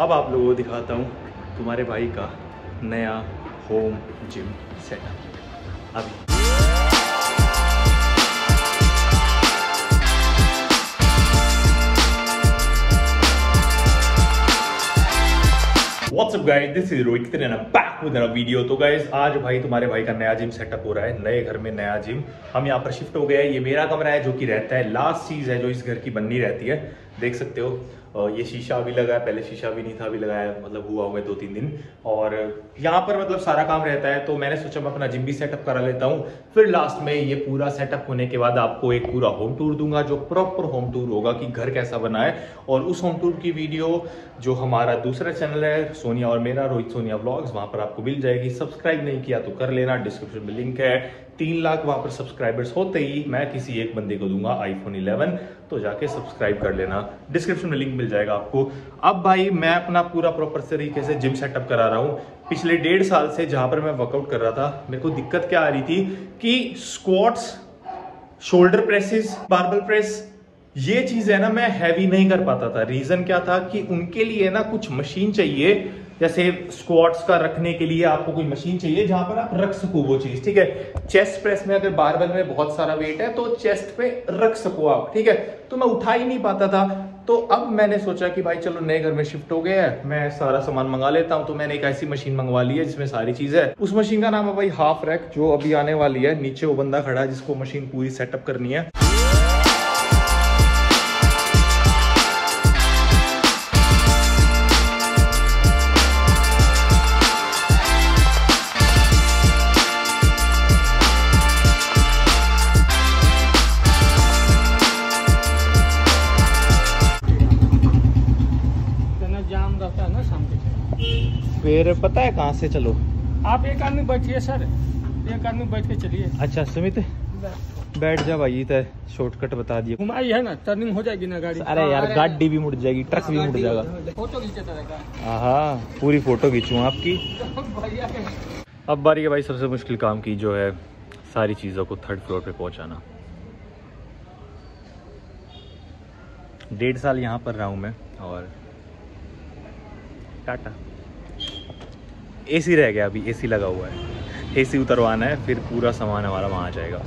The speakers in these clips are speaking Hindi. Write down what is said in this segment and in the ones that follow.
अब आप लोगों को दिखाता हूँ तुम्हारे भाई का नया होम जिम सेटअप अभी। What's up this is Rohit कितने बैक विद अनदर वीडियो तो गाइस आज भाई तुम्हारे भाई का नया जिम सेटअप हो रहा है, नए घर में नया जिम हम यहाँ पर शिफ्ट हो गए हैं। ये मेरा कमरा है जो कि रहता है लास्ट चीज़ है जो इस घर की बननी रहती है। देख सकते हो। ये शीशा अभी लगा है, पहले शीशा भी नहीं था, अभी लगाया मतलब हुआ हुआ है दो तीन दिन। और यहाँ पर मतलब सारा काम रहता है तो मैंने सोचा मैं अपना जिम भी सेटअप करा लेता हूँ। फिर लास्ट में ये पूरा सेटअप होने के बाद आपको एक पूरा होम टूर दूँगा, जो प्रॉपर होम टूर होगा कि घर कैसा बना है। और उस होम टूर की वीडियो जो हमारा दूसरा चैनल है, सोनिया और मेरा, रोहित सोनिया ब्लॉग्स वहाँ पर आपको मिल जाएगी। सब्सक्राइब नहीं किया तो कर लेना डिस्क्रिप्शन में लिंक है। तीन लाख वहाँ पर सब्सक्राइबर्स होते ही मैं किसी एक बंदे को दूँगा आईफोन 11 तो जाके सब्सक्राइब कर लेना। डिस्क्रिप्शन में लिंक मिल जाएगा आपको। अब भाई मैं अपना पूरा प्रॉपर तरीके से जिम सेटअप करा रहा हूँ। पिछले डेढ़ साल से जहाँ पर मैं वर्कआउट कर रहा था, मेरे को दिक्कत क्या आ रही थी कि squats shoulder presses barbell press ये चीज़ है ना मैं हैवी नहीं कर पाता था। रीजन क्या था कि उनके लिए ना कुछ मशीन चाहिए। जैसे स्क्वाट्स का रखने के लिए आपको कोई मशीन चाहिए जहाँ पर आप रख सको वो चीज़, ठीक है? चेस्ट प्रेस में अगर बारबल में बहुत सारा वेट है तो चेस्ट पे रख सको आप, ठीक है? तो मैं उठा ही नहीं पाता था। तो अब मैंने सोचा कि भाई चलो नए घर में शिफ्ट हो गया है, मैं सारा सामान मंगा लेता हूँ तो मैंने एक ऐसी मशीन मंगवा ली है जिसमें सारी चीज़ है। उस मशीन का नाम है भाई हाफ़ रैक जो अभी आने वाली है, नीचे वो बंदा खड़ा है जिसको मशीन पूरी सेटअप करनी है। फिर पता है कहाँ से चलो? आप एक आदमी बैठिए सर। एक आदमी बैठ के चलिए। अच्छा सुमित बैठ जा भाई तो शॉर्टकट बता दिए। घुमाई है ना टर्निंग हो जाएगी ना गाड़ी। अरे यार गाड़ी भी मुड़ जाएगी ट्रक भी मुड़ जाएगा। फ़ोटो खींचता हाँ पूरी फ़ोटो खींचू आपकी? अब बारी है भाई सबसे मुश्किल काम की जो है सारी चीज़ों को थर्ड फ्लोर पे पहुंचाना। डेढ़ साल यहाँ पर रहा हूँ मैं और टाटा। एसी रह गया, अभी एसी लगा हुआ है। एसी उतरवाना है, फिर पूरा सामान हमारा वहाँ आ जाएगा।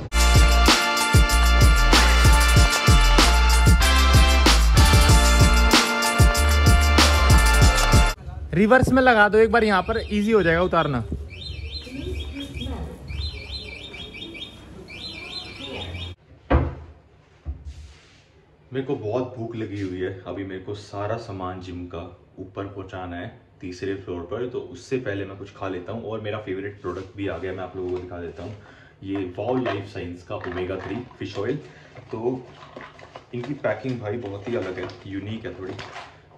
रिवर्स में लगा दो, एक बार यहाँ पर इजी हो जाएगा उतारना। मेरे को बहुत भूख लगी हुई है। अभी मेरे को सारा सामान जिम का ऊपर पहुंचाना है। तीसरे फ्लोर पर तो उससे पहले मैं कुछ खा लेता हूँ और मेरा फेवरेट प्रोडक्ट भी आ गया, मैं आप लोगों को दिखा देता हूँ। ये वॉल लाइफ साइंस का ओमेगा थ्री फ़िश ऑयल तो इनकी पैकिंग भाई बहुत ही अलग है यूनिक है थोड़ी।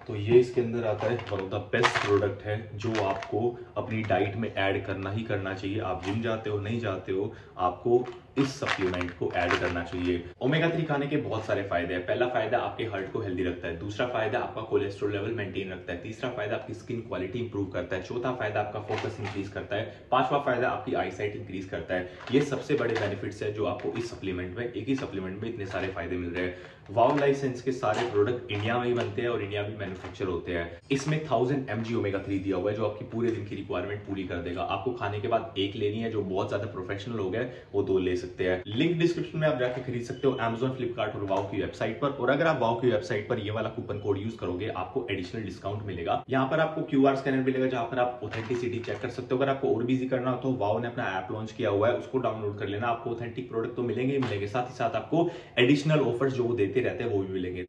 तो ये इसके अंदर आता है one of the best product है, जो आपको अपनी डाइट में ऐड करना ही करना चाहिए। आप जिम जाते हो, नहीं जाते हो, आपको इस सप्लीमेंट को ऐड करना चाहिए। ओमेगा थ्री खाने के बहुत सारे फ़ायदे हैं। पहला फ़ायदा आपके हार्ट को हेल्दी रखता है। दूसरा फ़ायदा आपका कोलेस्ट्रॉल लेवल मेंटेन रखता है। तीसरा फ़ायदा आपकी स्किन क्वालिटी इंप्रूव करता है। चौथा फ़ायदा आपका फोकस इंक्रीज करता है। पांचवा फ़ायदा आपकी आई साइट इंक्रीज करता है। ये सबसे बड़े बेनिफिट्स है जो आपको इस सप्लीमेंट में, एक ही सप्लीमेंट में इतने सारे फ़ायदे मिल रहे हैं। वाउ लाइसेंस के सारे प्रोडक्ट इंडिया में ही बनते हैं और इंडिया में मैन्युफैक्चर होते हैं। इसमें thousand M G omega three दिया हुआ है, जो आपकी पूरे दिन की रिक्वायरमेंट पूरी कर देगा। आपको खाने के बाद एक लेनी है, जो बहुत ज़्यादा प्रोफेशनल हो गए वो दो ले सकते हैं। लिंक डिस्क्रिप्शन में आप जाकर खरीद सकते हो अमेजोन फ्लिपकार्ट और वाओ की वेबसाइट पर। और अगर आप वाओ की वेबसाइट पर ये वाला कूपन कोड यूज़ करोगे, आपको एडिशनल डिस्काउंट मिलेगा। यहाँ पर आपको क्यू आर स्कैनर मिलेगा, जहाँ पर आप ऑथेंटिसिटी चेक कर सकते हो। अगर आपको और बिज़ी करना हो तो वाओ ने अपना ऐप लॉन्च किया हुआ है, उसको डाउनलोड कर लेना। आपको ऑथेंटिक प्रोडक्ट तो मिलेंगे ही मिलेंगे। साथ ही साथ आपको एडिशनल ऑफर्स जो वो देते रहते हैं, वो भी मिलेंगे।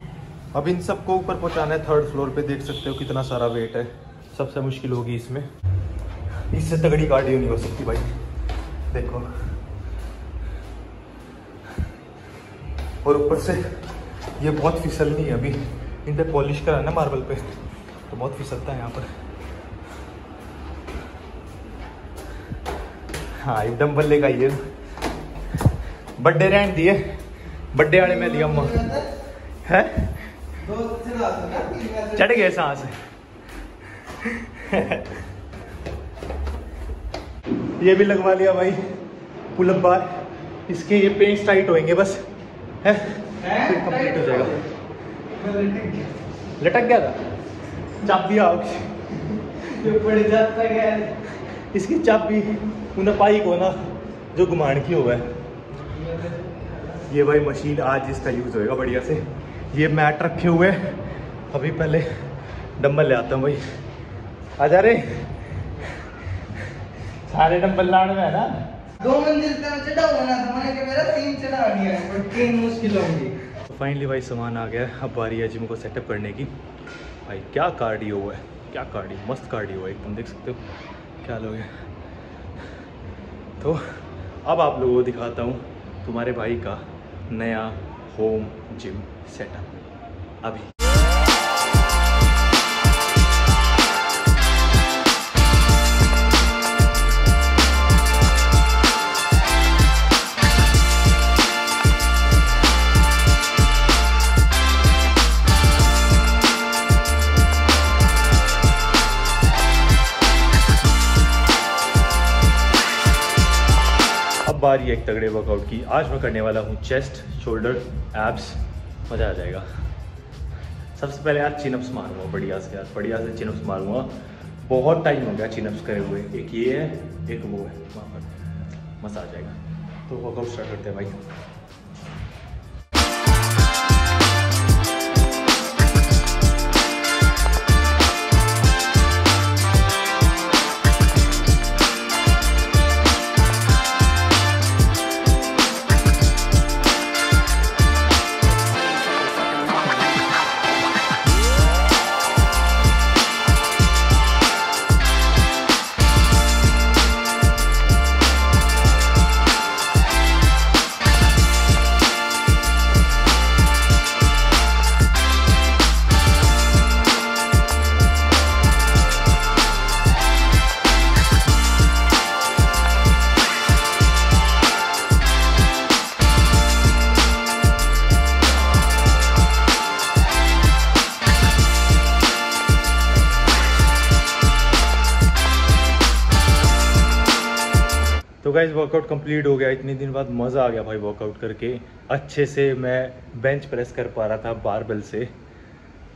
अब इन सबको ऊपर पहुंचाना है थर्ड फ्लोर पे देख सकते हो कितना सारा वेट है। सबसे मुश्किल होगी इसमें। इससे तगड़ी गाड़ी नहीं हो सकती भाई। देखो। और ऊपर से ये बहुत फिसलनी है अभी। इन पर पॉलिश करा ना मार्बल पे। तो बहुत फिसलता है यहाँ पर। हाँ एकदम बल्ले का ये बड्डे रहन दिए। बड्डे वाले में लिया है? चढ़ गए सांस। ये भी लगवा लिया भाई पुलअप बार इसके ये पेंट्स टाइट होएँगे बस। है? फिर कंप्लीट हो जाएगा। लटक गया था? चाबी आओ इसकी चाबी उन्हें पाई को ना, जो घुमान की हुआ है ये भाई मशीन आज इसका यूज़ होएगा बढ़िया से। ये मैट रखे हुए अभी पहले डंबल ले आता हूँ भाई। आ जा रे। सारे डंबल लाने में है ना? दो मंजिल तक चढ़ा हुआ ना था मैंने मेरा तीन चढ़ा दिया है पर तीन मुश्किल होंगी। फाइनली भाई सामान आ गया अब बारी है जिम को सेटअप करने की। भाई क्या कार्डियो है? क्या कार्डियो मस्त कार्डियो है एकदम देख सकते हो। क्या लोग हैं। तो अब आप लोगों को दिखाता हूँ तुम्हारे भाई का नया होम जिम सेटअप अभी। बारी ये एक तगड़े वर्कआउट की आज मैं करने वाला हूँ चेस्ट शोल्डर एब्स मज़ा आ जाएगा। सबसे पहले यार चिनअप्स मारूँगा, बढ़िया से यार, बढ़िया से चिनअप्स मारूँगा। बहुत टाइम हो गया चिनअप्स करे हुए। एक ये है, एक वो है। वहाँ पर मज़ा आ जाएगा। तो वर्कआउट स्टार्ट करते हैं भाई। गाइज़ वर्कआउट कंप्लीट हो गया। इतने दिन बाद मज़ा आ गया भाई वर्कआउट करके। अच्छे से मैं बेंच प्रेस कर पा रहा था बारबेल से।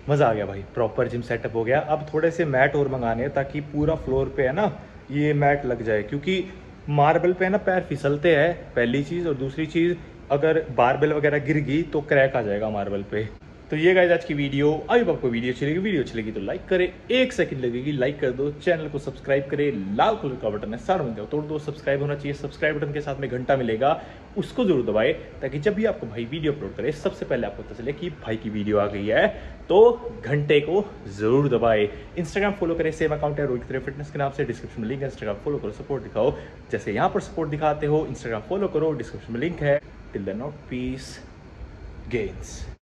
मज़ा आ गया भाई। प्रॉपर जिम सेटअप हो गया। अब थोड़े से मैट और मंगाने हैं ताकि पूरा फ्लोर पे है ना, ये मैट लग जाए। क्योंकि मार्बल पे है ना, पैर फिसलते हैं, पहली चीज़ और दूसरी चीज़, अगर बारबेल वगैरह गिर गई तो क्रैक आ जाएगा मार्बल पे। तो ये गाइज़ आज की वीडियो आई आपको वीडियो अच्छी लगी वीडियो अच्छी लगी तो लाइक करें। एक सेकंड लगेगी लाइक कर दो। चैनल को सब्सक्राइब करें। लाल कलर का बटन है, सारा जाओ तोड़ दो। सब्सक्राइब होना चाहिए। सब्सक्राइब बटन के साथ में घंटा मिलेगा। उसको ज़रूर दबाए ताकि जब भी आपको भाई वीडियो अपलोड करे, सबसे पहले आपको पता चले कि भाई की वीडियो आ गई है। तो घंटे को ज़रूर दबाए। इंस्टाग्राम फॉलो करें सेम अकाउंट है, रोहित फिटनेस के नाम से। डिस्क्रिप्शन में लिंक है इंस्टाग्राम फॉलो करो सपोर्ट दिखाओ। जैसे यहाँ पर सपोर्ट दिखाते हो इंस्टाग्राम फॉलो करो डिस्क्रिप्शन में लिंक है। Till the not peace gains